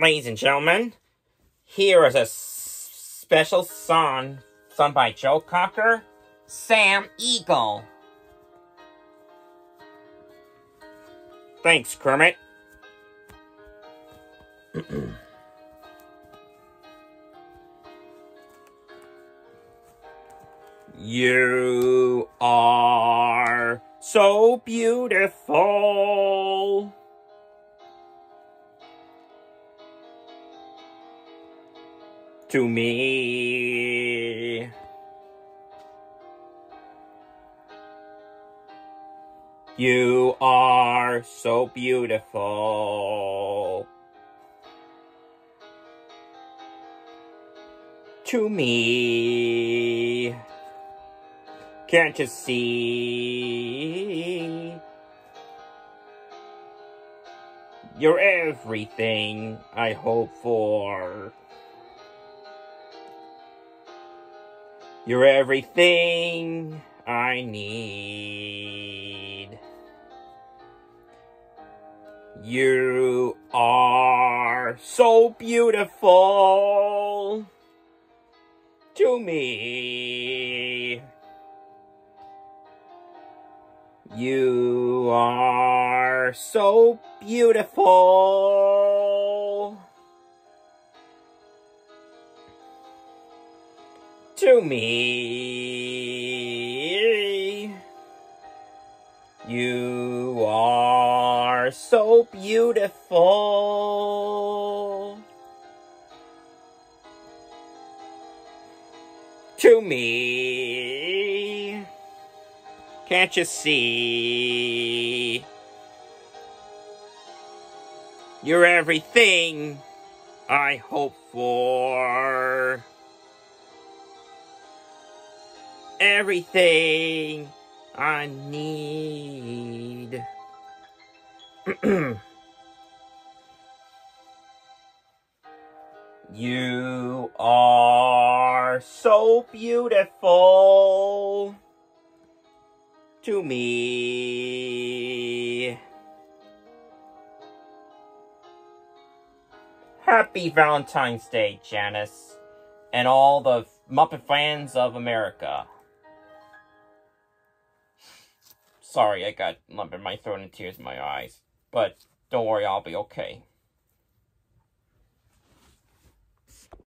ladies and gentlemen, here is a special song sung by Joe Cocker, Sam Eagle. Thanks, Kermit. you are so beautiful. To me. You are so beautiful. To me. Can't you see? You're everything I hope for. You're everything I need. You are so beautiful to me. You are so beautiful to me. You are so beautiful to me. Can't you see? You're everything I hope for. Everything I need. you are so beautiful to me. Happy Valentine's Day, Janice, and all the Muppet fans of America. Sorry, I got lump in my throat and tears in my eyes, but don't worry, I'll be okay.